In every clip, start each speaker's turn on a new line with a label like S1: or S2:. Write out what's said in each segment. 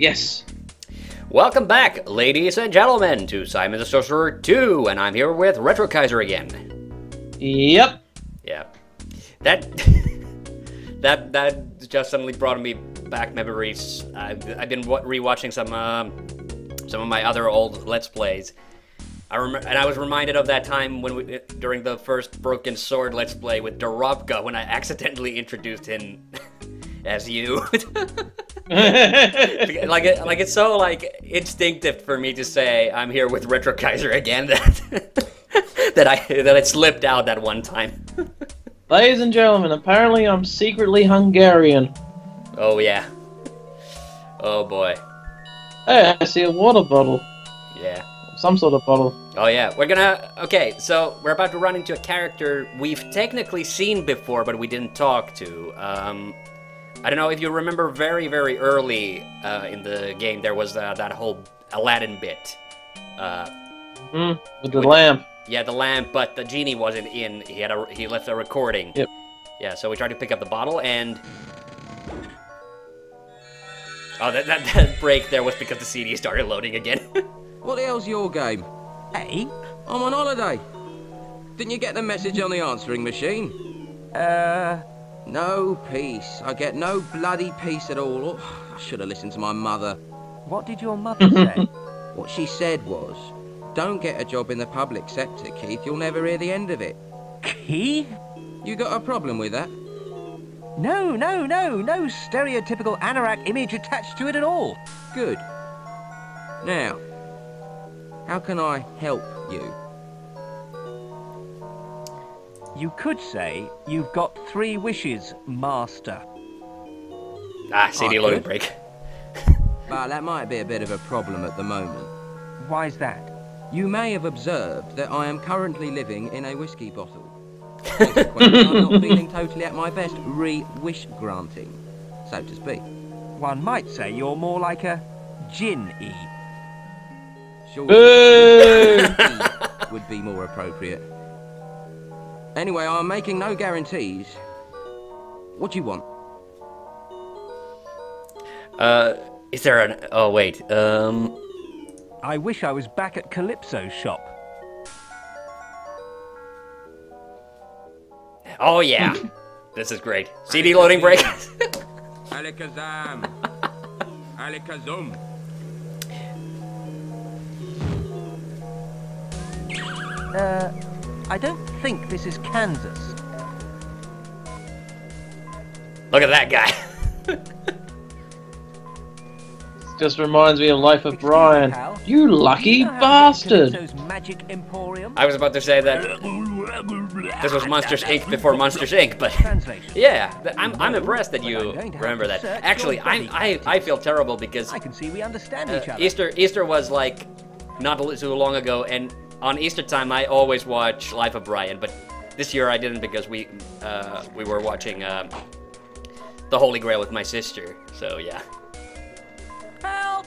S1: Yes.
S2: Welcome back, ladies and gentlemen, to Simon the Sorcerer 2, and I'm here with Retro Kaiser again.
S1: Yep.
S2: Yeah. That that that just suddenly brought me back memories. I've, I've been rewatching some um some of my other old Let's Plays. I rem- and I was reminded of that time when we during the first Broken Sword Let's Play with Dorobka when I accidentally introduced him as you. like it, like it's so like instinctive for me to say I'm here with Retro Kaiser again that that I that it slipped out that one time.
S1: Ladies and gentlemen, apparently I'm secretly Hungarian.
S2: Oh yeah. Oh boy.
S1: Hey, I see a water bottle.
S2: Yeah.
S1: Some sort of bottle.
S2: Oh yeah. We're gonna okay, so we're about to run into a character we've technically seen before but we didn't talk to. Um I don't know if you remember very, very early uh, in the game there was uh, that whole Aladdin bit. Uh,
S1: Hmm. With the lamp.
S2: Yeah, the lamp, but the genie wasn't in. He had a he left a recording.
S1: Yep.
S2: Yeah, so we tried to pick up the bottle and. Oh, that, that, that break there was because the CD started loading again.
S3: What the hell's your game?
S4: Hey?
S3: I'm on holiday. Didn't you get the message on the answering machine?
S4: Uh,
S3: No peace. I get no bloody peace at all. Oh, I should have listened to my mother.
S4: what did your mother say?
S3: What she said was, don't get a job in the public sector, Keith. You'll never hear the end of it.
S4: Keith?
S3: You got a problem with that?
S4: No, no, no, no stereotypical anorak image attached to it at all.
S3: Good. Now, how can I help you?
S4: You could say you've got three wishes, Master.
S2: ah, CD loading
S3: good.
S2: break.
S3: But that might be a bit of a problem at the moment.
S4: Why's that?
S3: You may have observed that I am currently living in a whiskey bottle. Consequently, I'm not feeling totally at my best re-wish granting, so to speak.
S4: One might say you're more like a gin-e.
S3: Sure. Would be more appropriate. Anyway, I'm making no guarantees. What do you want?
S2: Uh, is there an? Oh wait. Um.
S4: I wish I was back at Calypso's shop.
S2: Oh yeah. this is great. CD loading break.
S3: Alikazam! Alikazum!
S4: Uh, I don't think this is Kansas.
S2: Look at that guy.
S1: Just reminds me of Life of Brian.
S4: Pal.
S1: You lucky
S4: You know how to get
S1: bastard!
S4: Magic emporium.
S2: I was about to say that this was Monsters Inc. before Monsters Inc. But yeah, I'm I'm impressed that you
S4: I'm going to have
S2: remember that. Actually, I I I feel terrible because
S4: I can see we understand
S2: Uh,
S4: each other.
S2: Easter Easter was like not too long ago, and on Easter time I always watch Life of Brian, but this year I didn't because we uh, we were watching uh, The Holy Grail with my sister. So yeah.
S4: Help!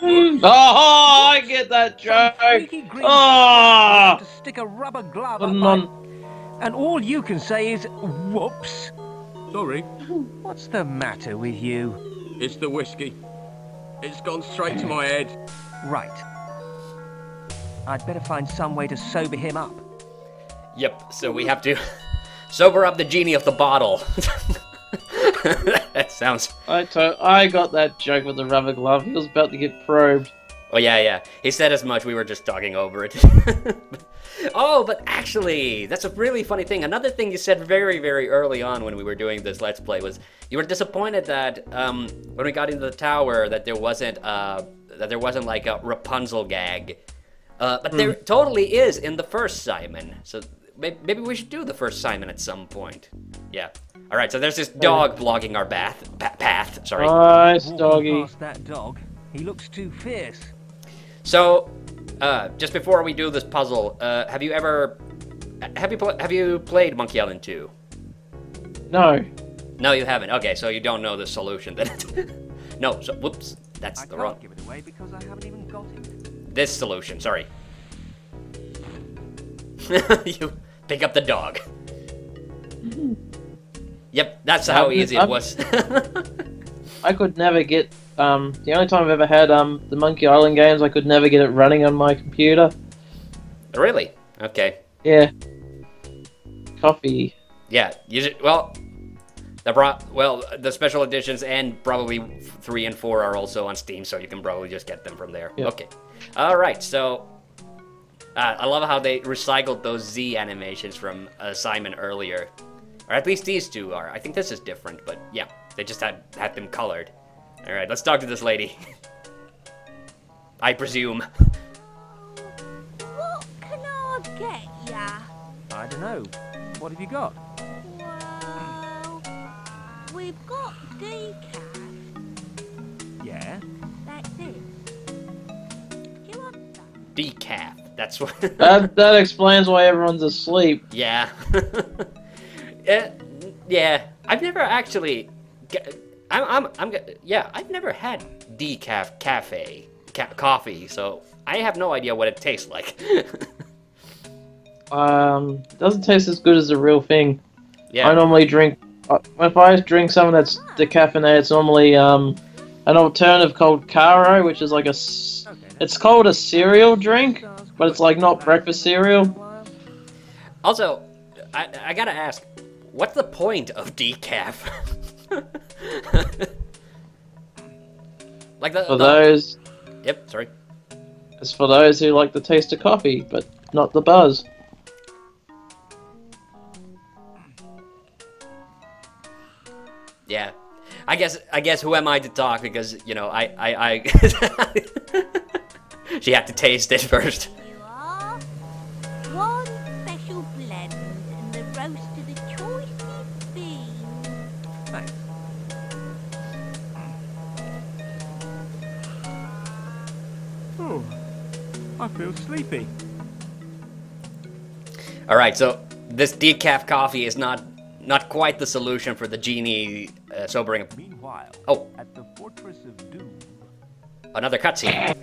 S1: Oh, I get that joke!
S4: Freaky green
S1: Ah!
S4: to stick a rubber glove
S1: What
S4: up my...
S1: non-
S4: And all you can say is, whoops.
S3: Sorry,
S4: What's the matter with you?
S3: it's the whiskey. It's gone straight to my head.
S4: Right. I'd better find some way to sober him up.
S2: Yep. So we have to sober up the genie of the bottle. that sounds.
S1: I, to- I got that joke with the rubber glove. He was about to get probed.
S2: Oh yeah, yeah. He said as much. We were just talking over it. oh, but actually, that's a really funny thing. Another thing you said very, very early on when we were doing this Let's Play was you were disappointed that um, when we got into the tower that there wasn't uh, that there wasn't like a Rapunzel gag. Uh, but there totally is in the first Simon. So maybe we should do the first Simon at some point. Yeah. All right. So there's this dog blocking our bath pa- path. Sorry.
S1: Nice doggy.
S4: that dog, he looks too fierce.
S2: So, uh, just before we do this puzzle, uh, have you ever have you pl- have you played Monkey Island 2?
S1: No.
S2: No, you haven't. Okay, so you don't know the solution then. no, so whoops, that's
S4: I
S2: the
S4: can't
S2: wrong.
S4: give it away because I haven't even got it.
S2: This solution, sorry. you pick up the dog. yep, that's how
S1: I've-
S2: easy it
S1: I've-
S2: was.
S1: I could never get um the only time I've ever had um the Monkey Island games I could never get it running on my computer.
S2: Really? Okay.
S1: Yeah. Coffee.
S2: Yeah. You should, well, the pro- well the special editions and probably three and four are also on Steam, so you can probably just get them from there.
S1: Yeah.
S2: Okay. All right. So. Uh, I love how they recycled those Z animations from uh, Simon earlier, or at least these two are. I think this is different, but yeah, they just had had them colored. All right, let's talk to this lady. I presume.
S5: What can I get ya?
S4: I don't know. What have you got?
S5: Well, we've got decaf.
S4: Yeah.
S5: That's it. Do you want some?
S2: Decaf. That's what.
S1: That that explains why everyone's asleep.
S2: Yeah. yeah. Yeah. I've never actually. I'm. I'm. I'm. Yeah. I've never had decaf cafe ca- coffee, so I have no idea what it tastes like.
S1: Um, doesn't taste as good as the real thing.
S2: Yeah.
S1: I normally drink. Uh, If I drink something that's decaffeinated, it's normally um an alternative called Caro, which is like a. It's called a cereal drink, but it's like not breakfast cereal.
S2: Also, I. I gotta ask, what's the point of decaf? like the.
S1: For
S2: the-
S1: those,
S2: Yep. Sorry.
S1: it's for those who like the taste of coffee, but not the buzz.
S2: Yeah. I guess I guess who am I to talk because you know I I, I she had to taste it first.
S5: You are. One special blend and the roast of the choicest beans.
S4: Thanks. Oh, I feel sleepy.
S2: All right, so this decaf coffee is not not quite the solution for the genie uh, sobering.
S4: Meanwhile,
S2: Oh,
S4: at the Fortress of Doom,
S2: another cutscene.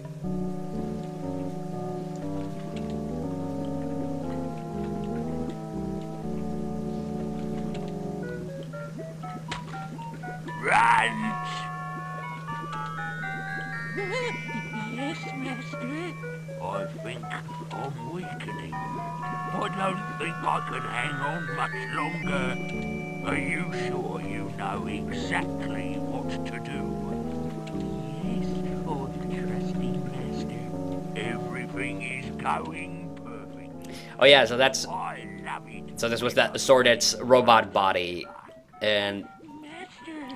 S6: Don't think I can hang on much longer. Are you sure you know exactly what to do?
S5: Yes, the trusty master.
S6: Everything is going perfectly.
S2: Oh yeah, so that's
S6: I love it.
S2: so this was that Sordid's robot body, and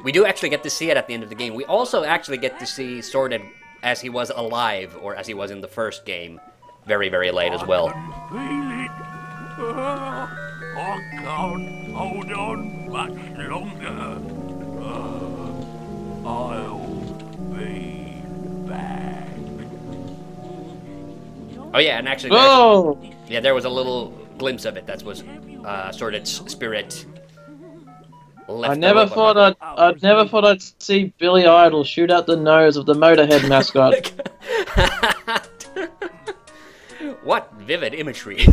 S2: we do actually get to see it at the end of the game. We also actually get to see Sordid as he was alive, or as he was in the first game, very very late as well.
S6: I can feel it. Ah, I can't hold on much longer. Ah, I'll be back.
S2: Oh yeah, and actually, there-
S1: Oh,
S2: yeah, there was a little glimpse of it. That was uh, Sordid's spirit. left
S1: I never thought I'd, I'd never thought I'd see Billy Idol shoot out the nose of the Motorhead mascot.
S2: what vivid imagery.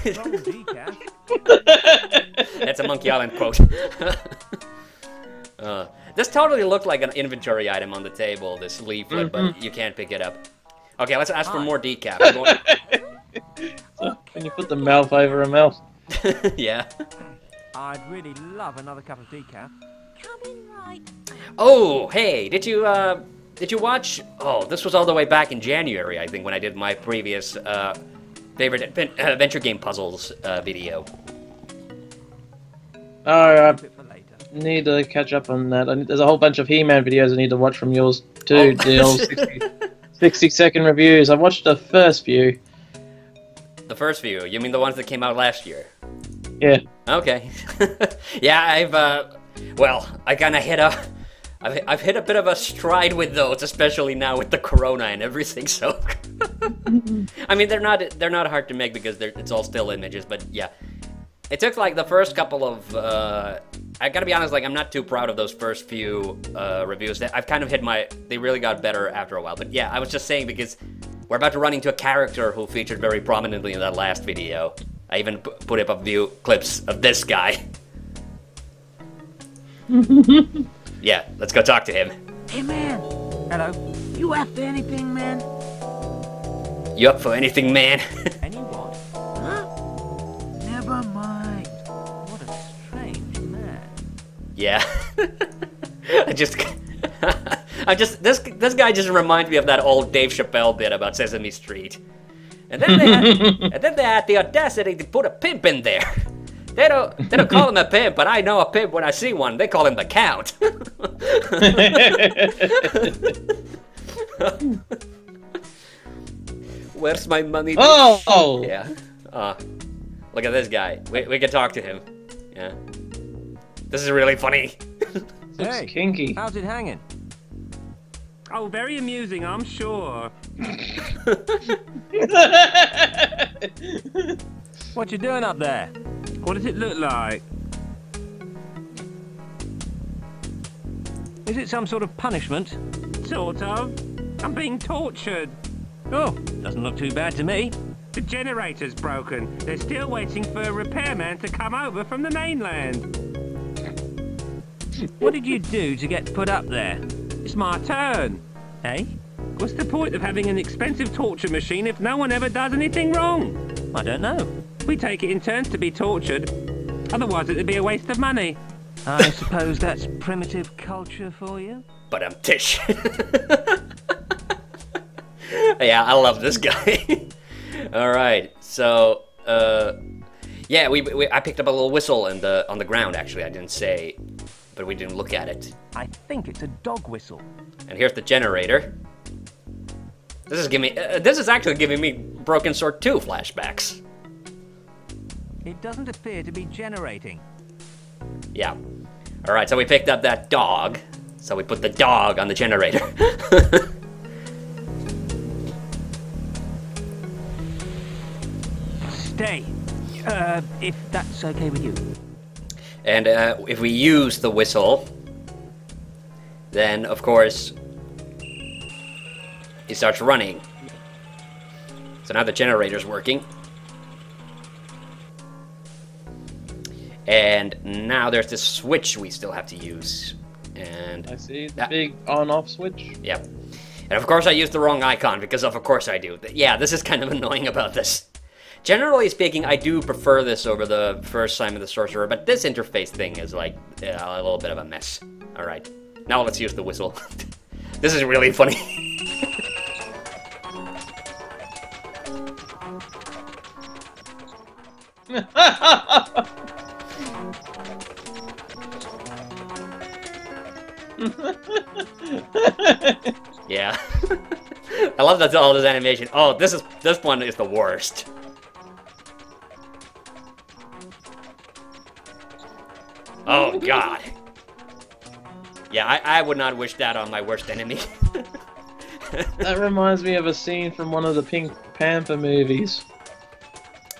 S2: That's a Monkey Island quote. uh, this totally looked like an inventory item on the table, this leaflet, but you can't pick it up. Okay, let's ask for more decaf. I'm going-
S1: So, when you put the mouth over a mouth.
S2: yeah.
S4: I'd really love another cup of decaf.
S5: Coming right.
S2: Oh, hey, did you uh, did you watch? Oh, this was all the way back in January, I think, when I did my previous uh, favorite adven- adventure game puzzles uh, video.
S1: Oh, I
S4: Keep it for later.
S1: need to catch up on that. Need, there's a whole bunch of He-Man videos I need to watch from yours too.
S2: Oh.
S1: The old 60, 60 second reviews. I watched the first few.
S2: The first few, you mean the ones that came out last year?
S1: Yeah.
S2: Okay. yeah, I've uh, well, I kind of hit a, I've, I've hit a bit of a stride with those, especially now with the corona and everything. So, I mean, they're not they're not hard to make because they're, it's all still images, but yeah, it took like the first couple of. Uh, I gotta be honest, like I'm not too proud of those first few uh, reviews. That I've kind of hit my. They really got better after a while, but yeah, I was just saying because we're about to run into a character who featured very prominently in that last video. I even put up a few clips of this guy. yeah, let's go talk to him.
S4: Hey, man. Hello. You after anything, man?
S2: You up for anything, man?
S4: Any what?
S7: Huh? Never mind.
S4: What a strange man.
S2: yeah. I just. I just this this guy just reminds me of that old Dave Chappelle bit about Sesame Street. And then they had, and then they had the audacity to put a pimp in there. They don't they don't call him a pimp, but I know a pimp when I see one. They call him the count. Where's my money?
S1: oh!
S2: Yeah. Uh, look at this guy. We, we can talk to him. Yeah. This is really funny.
S1: Looks
S4: Hey.
S1: kinky.
S4: How's it hanging?
S8: Oh, very amusing, I'm sure.
S4: What you doing up there?
S8: What does it look like?
S4: Is it some sort of punishment?
S8: Sort of. I'm being tortured.
S4: Oh, doesn't look too bad to me.
S8: The generator's broken. They're still waiting for a repairman to come over from the mainland.
S4: What did you do to get put up there?
S8: It's my turn.
S4: Eh?
S8: What's the point of having an expensive torture machine if no one ever does anything wrong?
S4: I don't know.
S8: We take it in turns to be tortured. Otherwise, it'd be a waste of money.
S4: I suppose that's primitive culture for you?
S2: But I'm Tish. yeah, I love this guy. All right, so uh, yeah, we, we I picked up a little whistle in the on the ground. Actually, I didn't say, but we didn't look at it.
S4: I think it's a dog whistle.
S2: And here's the generator. This is giving me. Uh, this is actually giving me Broken Sword 2 flashbacks.
S4: It doesn't appear to be generating.
S2: Yeah. All right, so we picked up that dog. So we put the dog on the generator.
S4: Stay. Uh, if that's okay with you.
S2: and uh, if we use the whistle, then of course it starts running. So now the generator's working. And now there's this switch we still have to use. And
S1: I see the
S2: That-
S1: big on-off switch.
S2: Yep. And of course I used the wrong icon because of of course I do. Yeah, this is kind of annoying about this. Generally speaking, I do prefer this over the first Simon the Sorcerer, but this interface thing is like yeah, a little bit of a mess. Alright, now let's use the whistle. this is really funny. yeah. I love that all this animation. Oh, this is this one is the worst. Oh god. Yeah, I, I would not wish that on my worst enemy.
S1: That reminds me of a scene from one of the Pink Panther movies.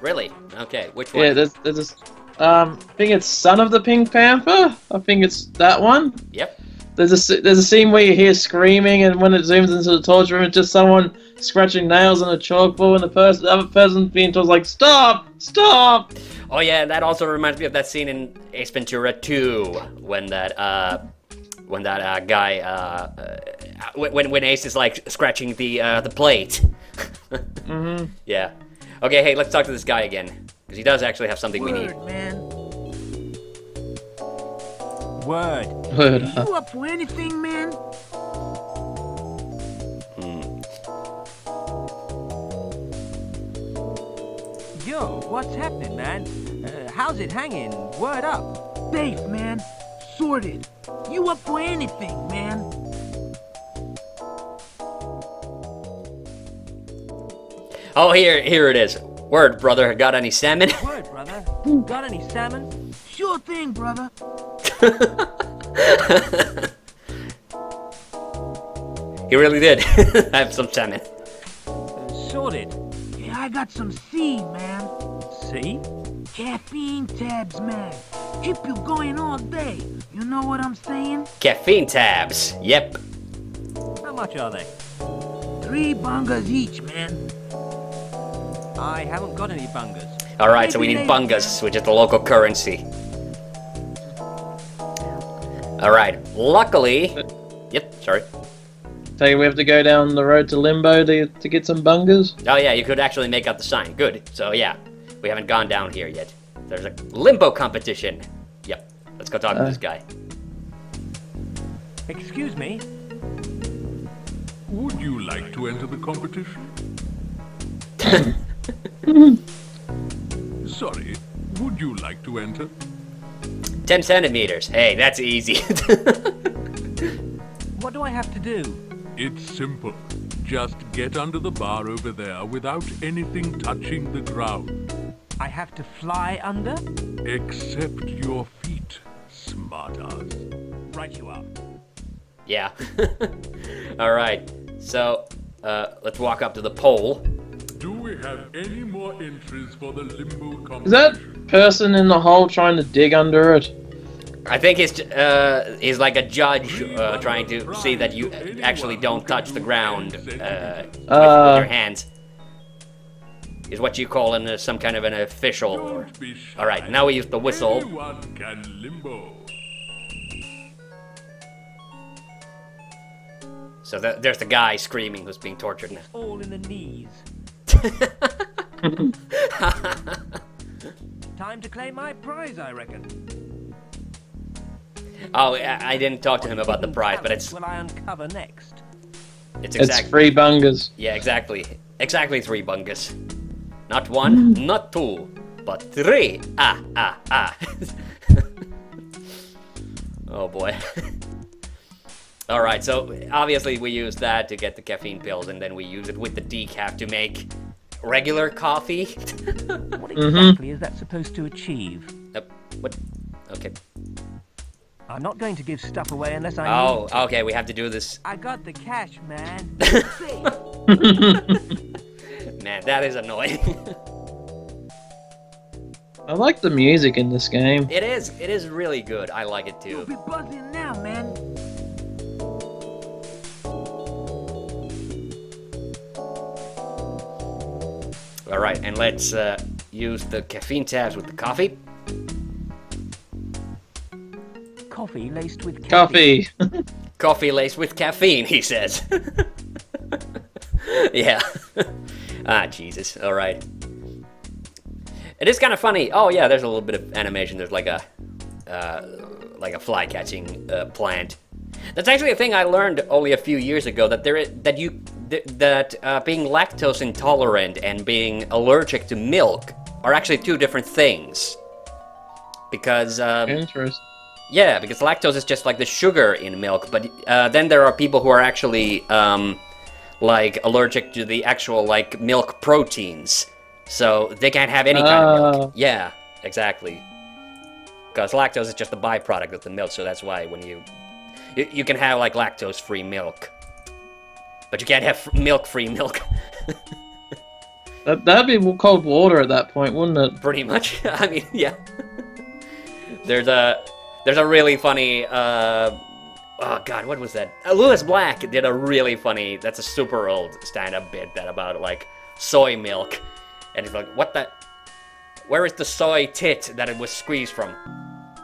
S2: really? Okay, which one?
S1: Yeah, there's, there's this. Um, I think it's Son of the Pink Panther. I think it's that one.
S2: Yep.
S1: There's a s- there's a scene where you hear screaming, and when it zooms into the torture room, it's just someone scratching nails on a chalkboard, and the person, the other person being told like, "Stop! Stop!"
S2: Oh yeah, that also reminds me of that scene in Ace Ventura 2 when that uh when that uh, guy uh, uh when when Ace is like scratching the uh, the plate.
S1: Mm-hmm.
S2: Yeah. Okay, hey, let's talk to this guy again because he does actually have something we need.
S7: Man.
S4: Word.
S1: Word up.
S7: You up for anything, man?
S4: Yo, what's happening, man? Uh, how's it hanging? Word up.
S7: Safe, man. Sorted. You up for anything, man?
S2: Oh, here here it is. Word, brother. Got any salmon?
S4: Word, brother. Got any salmon?
S7: Sure thing, brother.
S2: he really did. I have some salmon.
S4: Sorted.
S7: Yeah, I got some C, man.
S4: C?
S7: Caffeine tabs, man. Keep you going all day. You know what I'm saying?
S2: Caffeine tabs. Yep.
S4: How much are they?
S7: Three bungas each, man.
S4: I haven't got any bungas.
S2: All right, so we need bungas, which is the local currency. All right. Luckily, yep. Sorry.
S1: Say we have to go down the road to Limbo to, to get some bungers.
S2: Oh yeah, you could actually make out the sign. Good. So yeah, we haven't gone down here yet. There's a limbo competition. Yep. Let's go talk to
S1: Uh.
S2: this guy.
S4: Excuse me?
S9: Would you like to enter the competition? Sorry, would you like to enter?
S2: 10 centimeters. Hey, that's easy.
S4: What do I have to do?
S9: It's simple. Just get under the bar over there without anything touching the ground.
S4: I have to fly under?
S9: Except your feet, smartass.
S4: Right you are.
S2: yeah. All right. So, uh, let's walk up to the pole.
S9: Do we have any more entries for the limbo competition?
S1: Is that person in the hole trying to dig under it?
S2: I think he's uh, he's like a judge uh, trying to see that you actually don't touch the ground uh, with,
S1: Uh.
S2: with your hands. Is what you call in uh, some kind of an official. Or...
S9: Don't be shy.
S2: All right, now we use the whistle.
S9: Can limbo.
S2: So th- there's the guy screaming who's being tortured now.
S4: All in the knees. Time to claim my prize, I reckon.
S2: Oh, I, I didn't talk to him about the prize, but it's
S4: Will I uncover next?
S2: it's
S1: It's
S2: exactly
S1: free bungers.
S2: yeah, exactly, exactly three bungus. Not one, not two, but three. Ah, ah, ah. oh boy. All right, so obviously we use that to get the caffeine pills, and then we use it with the decaf to make regular coffee.
S4: What exactly is that supposed to achieve?
S2: Uh, what? Okay.
S4: I'm not going to give stuff away unless I
S2: Oh,
S4: need
S2: okay. We have to do this.
S4: I got the cash, man.
S2: Man, that is annoying.
S1: I like the music in this game.
S2: it is. It is really good. I like it
S4: You'll
S2: too.
S4: be buzzing now, man.
S2: All right, and let's uh, use the caffeine tabs with the coffee.
S4: Coffee laced with caffeine.
S1: Coffee.
S2: Coffee laced with caffeine, he says. yeah. ah, Jesus. All right. It is kind of funny. Oh yeah, there's a little bit of animation. There's like a, uh, like a fly catching uh, plant. That's actually a thing I learned only a few years ago. That there, i- that you, th- that uh, being lactose intolerant and being allergic to milk are actually two different things. Because um,
S1: Interesting.
S2: yeah, because lactose is just like the sugar in milk, but uh, then there are people who are actually um, like allergic to the actual like milk proteins, so they can't have any kind of milk.
S1: Oh.
S2: Yeah, exactly. Because lactose is just a byproduct of the milk, so that's why when you you, you can have like lactose-free milk, but you can't have milk-free milk.
S1: That, that'd be cold water at that point, wouldn't it?
S2: pretty much. I mean, yeah. there's a there's a really funny. Uh, oh God, what was that? Uh, Lewis Black did a really funny. That's a super old stand-up bit that about like soy milk, and he's like, "What the? Where is the soy tit that it was squeezed from?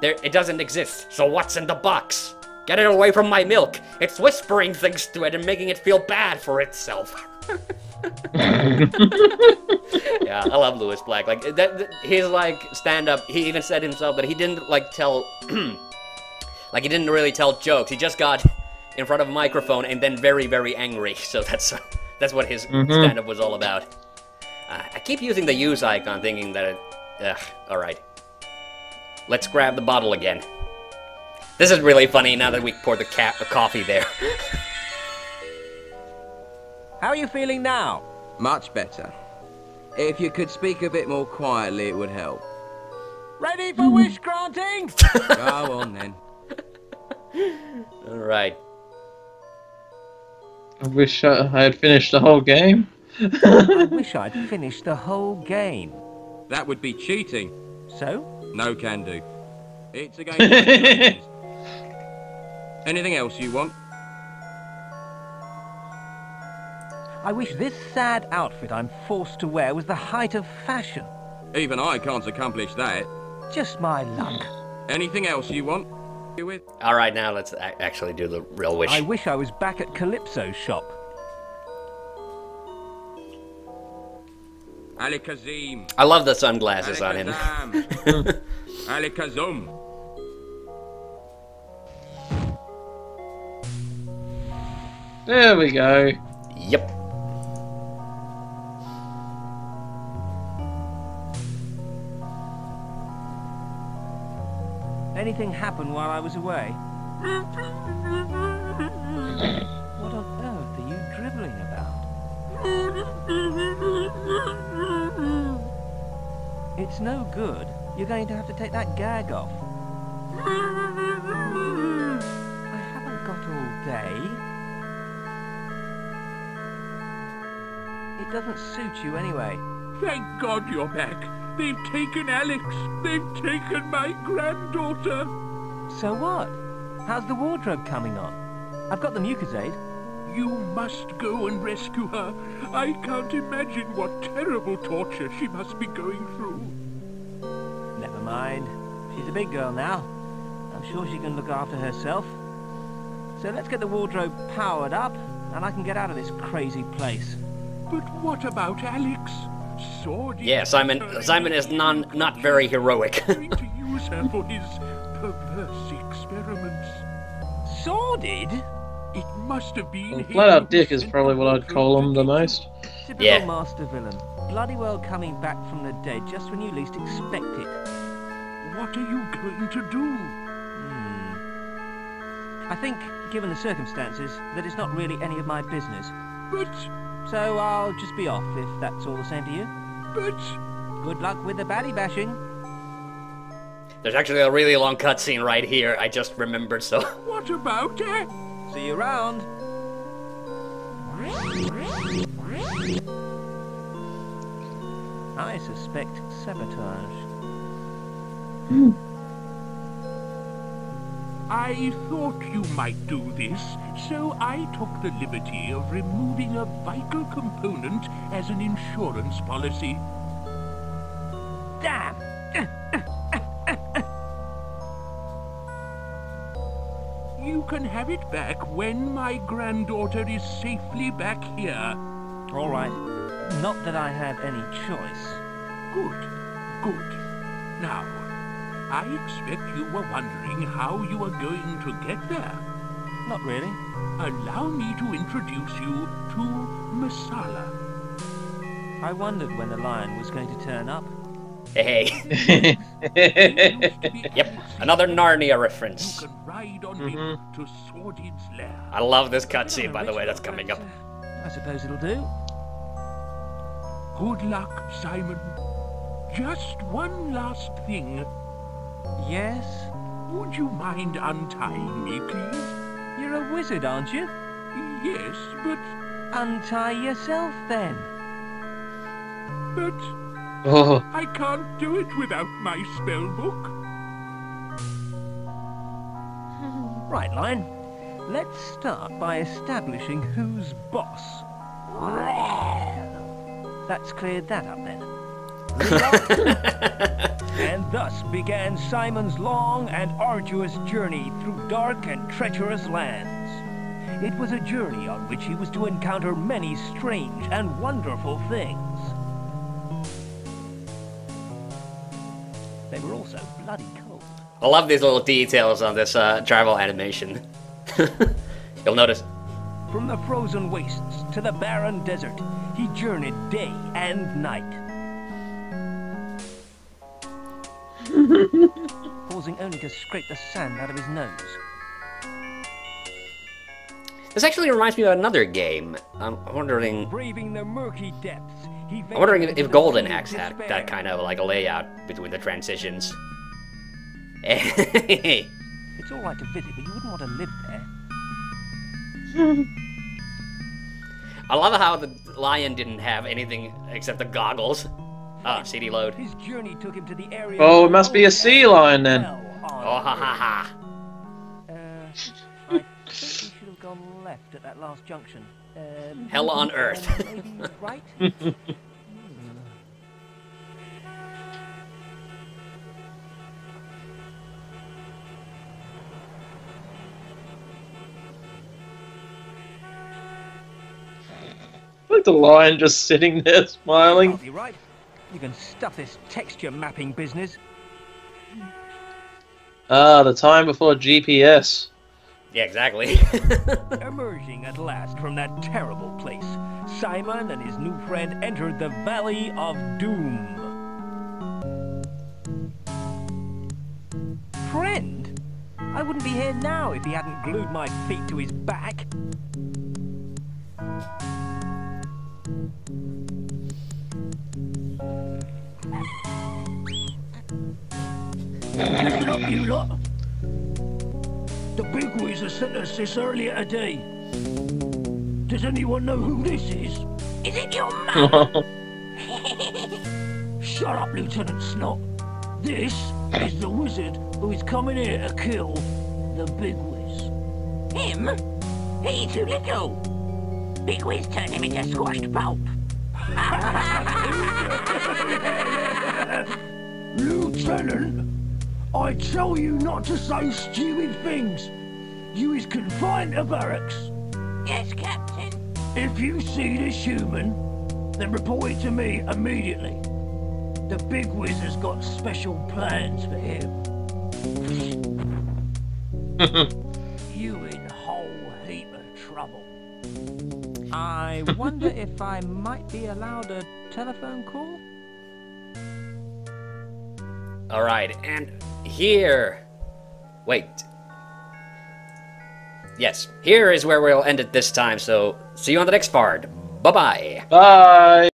S2: There, it doesn't exist. So what's in the box? Get it away from my milk. It's whispering things to it and making it feel bad for itself." yeah, I love Lewis Black. Like that, that his like stand up. He even said himself that he didn't like tell, like he didn't really tell jokes. He just got in front of a microphone and then very very angry. So that's that's what his stand up was all about. Uh, I keep using the use icon, thinking that it. Ugh, all right. Let's grab the bottle again. This is really funny now that we poured the, ca- the coffee there.
S4: How are you feeling now?
S3: Much better. If you could speak a bit more quietly, it would help.
S4: Ready for wish granting?
S3: Go on then.
S2: all right.
S1: I wish I, I had finished the whole game.
S4: I wish I'd finished the whole game.
S3: That would be cheating.
S4: So?
S3: No can do. It's a game. of instructions. Anything else you want?
S4: I wish this sad outfit I'm forced to wear was the height of fashion.
S3: Even I can't accomplish that.
S4: Just my luck.
S3: Anything else you want?
S2: All right, now let's actually do the real wish.
S4: I wish I was back at Calypso's shop.
S3: Alikazim.
S2: I love the sunglasses on him.
S3: Alikazam. Alikazum.
S1: There we go.
S2: yep.
S4: Anything happen while I was away? What on earth are you dribbling about? It's no good. You're going to have to take that gag off. I haven't got all day. It doesn't suit you anyway.
S9: Thank God you're back. They've taken Alex. They've taken my granddaughter.
S4: So what? How's the wardrobe coming on? I've got the mucosade.
S9: You must go and rescue her. I can't imagine what terrible torture she must be going through.
S4: Never mind. She's a big girl now. I'm sure she can look after herself. So let's get the wardrobe powered up, and I can get out of this crazy place.
S9: But what about Alex? Sordid
S2: Yeah, Simon. Simon is non not very heroic.
S9: trying to use her for his perverse experiments.
S4: Sordid?
S9: It must have been
S1: Well, flat out dick is probably what I'd call him the most.
S4: Typical
S2: Yeah.
S4: master villain. Bloody well coming back from the dead just when you least expect it.
S9: What are you going to do?
S4: Hmm. I think, given the circumstances, that it's not really any of my business.
S9: But,
S4: So I'll just be off if that's all the same to you.
S9: but,
S4: Good luck with the baddie bashing.
S2: There's actually a really long cutscene right here. I just remembered, so
S9: what about it?
S4: See you around. I suspect sabotage. Hmm.
S9: I thought you might do this, so I took the liberty of removing a vital component as an insurance policy.
S4: Damn!
S9: You can have it back when my granddaughter is safely back here.
S4: All right. Not that I have any choice.
S9: Good, good. Now, I expect you were wondering how you are going to get there.
S4: Not really.
S9: Allow me to introduce you to Masala.
S4: I wondered when the lion was going to turn up.
S2: hey.
S9: He used to be
S2: Yep, another
S9: friend.
S2: Narnia
S9: You
S2: reference.
S9: can ride on him mm-hmm. to Sordid's lair.
S2: I love this
S4: Bit on
S2: cutscene, by the way, that's coming up.
S4: I suppose it'll do.
S9: Good luck, Simon. Just one last thing.
S4: Yes?
S9: Would you mind untying me, please?
S4: You're a wizard, aren't you?
S9: Yes, but
S4: Untie yourself then.
S9: but
S1: Oh,
S9: I can't do it without my spell book.
S4: Right, Lion. Let's start by establishing who's boss. That's cleared that up then. and thus began Simon's long and arduous journey through dark and treacherous lands. It was a journey on which he was to encounter many strange and wonderful things. They were also bloody cold.
S2: I love these little details on this uh, travel animation. You'll notice.
S4: From the frozen wastes to the barren desert, he journeyed day and night. Mm-hmm. Pausing only to scrape the sand out of his nose.
S2: This actually reminds me of another game. I'm wondering.
S4: Braving the murky depths,
S2: I'm wondering if, if Golden Axe had that kind of like a layout between the transitions.
S4: It's all right to visit, but you wouldn't want to live there.
S2: I love how the lion didn't have anything except the goggles. Ah, CD load.
S4: His journey took him to the area
S1: oh, it must be a sea lion then.
S2: Oh, ha ha ha.
S4: Uh, I think we should have gone left at that last junction. Uh,
S2: Hell on Earth.
S4: right?
S1: like the lion just sitting there smiling.
S4: Right. You can stuff this texture mapping business.
S1: Ah, the time before GPS.
S2: Yeah, exactly.
S4: Emerging at last from that terrible place, Simon and his new friend entered the Valley of Doom. Friend? I wouldn't be here now if he hadn't glued my feet to his back.
S6: Listen up, you lot. The big whiz has sent us this earlier today. Does anyone know who this is?
S10: Is it your mum?
S6: Shut up, Lieutenant Snot. This is the wizard who is coming here to kill the big whiz.
S10: Him? He's too little. Big Wiz turned him into squashed pulp.
S6: Lieutenant, I tell you not to say stupid things. You is confined to barracks.
S10: Yes, Captain.
S6: If you see this human, then report it to me immediately. The big wizard's got special plans for him. you in whole heap of trouble.
S11: I wonder if I might be allowed a telephone call?
S2: All right, and here. Wait. Yes, here is where we'll end it this time. So, see you on the next part. Bye bye.
S1: Bye.